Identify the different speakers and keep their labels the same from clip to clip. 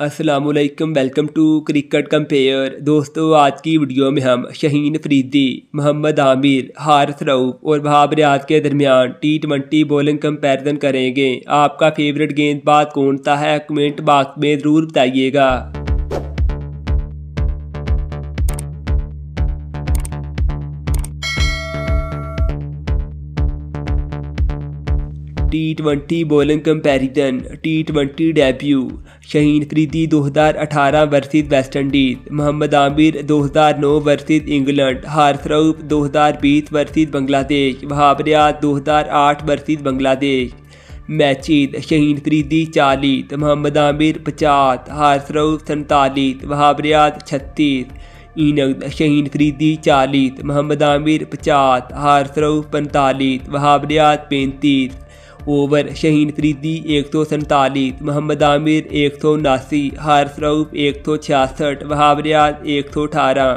Speaker 1: असलकम welcome to cricket compare दोस्तों, आज की वीडियो में हम शहीन फरीदी मोहम्मद आमिर हारस रऊफ और वहाब रियाज के दरमियान टी ट्वेंटी बॉलिंग कंपैरिजन करेंगे। आपका फेवरेट गेंदबाज कौन सा है? कमेंट बॉक्स में ज़रूर बताइएगा। T twenty bowling comparison T twenty debut Shaheen Afridi 2018 versus West Indies Mohammad Aamir 2009 versus England Haris Rauf 2020 versus Bangladesh Wahab Riaz 2008 versus Bangladesh मैचिद Shaheen Afridi चालीस मोहम्मद आमिर पचास हारस रऊफ सैंतालीस वहाब रियाज छत्तीस. इनक शहीन फरीदी चालीस मोहम्मद आमिर पचास हारस रऊफ पैंतालीस वहाब रियाज पैंतीस. ओवर शहीन फरीदी एक सौ सैंतालीस, मोहम्मद आमिर एक सौ उनासी, हारस रऊफ एक सौ छियासठ, वहाब रियाज एक सौ अठारह।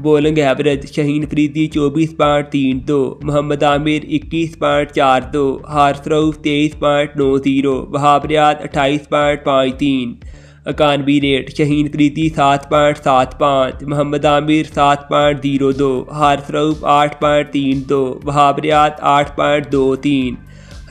Speaker 1: बॉलिंग एवरेज शहीन फरीदी चौबीस पॉइंट तीन दो, मोहम्मद आमिर इक्कीस पॉइंट चार दो, हारस रऊफ तेईस पॉइंट नौ ज़ीरो, वहाब रियाज अट्ठाईस पॉइंट पाँच तीन। अकानवी रेट शहीन फरीदी सात पॉइंट सात पाँच, मोहम्मद आमिर सात पॉइंट ज़ीरो दो, हारस रऊफ आठ पॉइंट तीन दो, वहाब रियाज आठ पॉइंट दो तीन।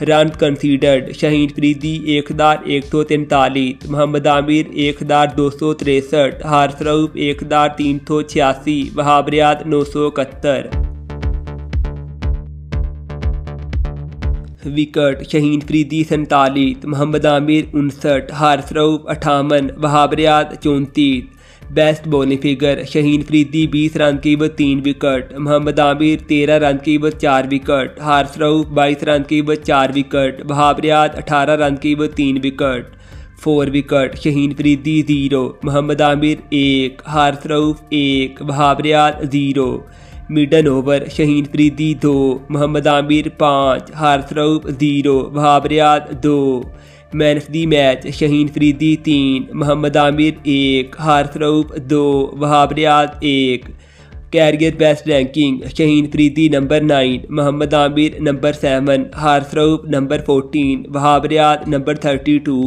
Speaker 1: रन कंसीडर्ड शहीन फरीदी एक हज़ार एक सौ तैंतालीस मोहम्मद आमिर एक हज़ार दो सौ तिरसठ हारस रऊफ एक हज़ार तीन सौ छियासी वहाब रियाद नौ सौ इकहत्तर विकेट शहीन फरीदी सैंतालीस मोहम्मद आमिर उनसठ हारस रऊफ अठावन वहाब रियाद चौंतीस best bowling figure Shaheen Afridi बीस रन की व तीन विकेट मोहम्मद आमिर तेरह रन की व चार विकेट हारस रऊफ बाईस रन की व चार विकेट वहाब रियाज अठारह रन की व तीन wicket four wicket Shaheen Afridi zero Mohammad Aamir एक. हारस रऊफ एक. Wahab Riaz zero maiden over Shaheen Afridi दो. मोहम्मद आमिर पाँच. हारस रऊफ ज़ीरो वहाब रियाज दो. Man of the match, Shaheen Afridi तीन, मोहम्मद आमिर एक हारस रऊफ दो, वहाब रियाज एक। Career best ranking, Shaheen Afridi number nine, Mohammad Aamir number seven Haris Rauf number fourteen, Wahab Riaz number thirty two.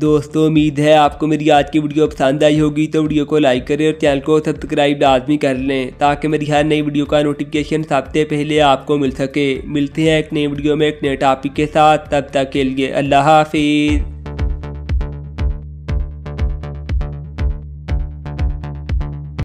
Speaker 1: दोस्तों, उम्मीद है आपको मेरी आज की वीडियो पसंद आई होगी। तो वीडियो को लाइक करें और चैनल को सब्सक्राइब लाजमी कर लें, ताकि मेरी हर नई वीडियो का नोटिफिकेशन सबसे पहले आपको मिल सके। मिलते हैं एक नई वीडियो में एक नए टॉपिक के साथ। तब तक के लिए अल्लाह हाफिज़।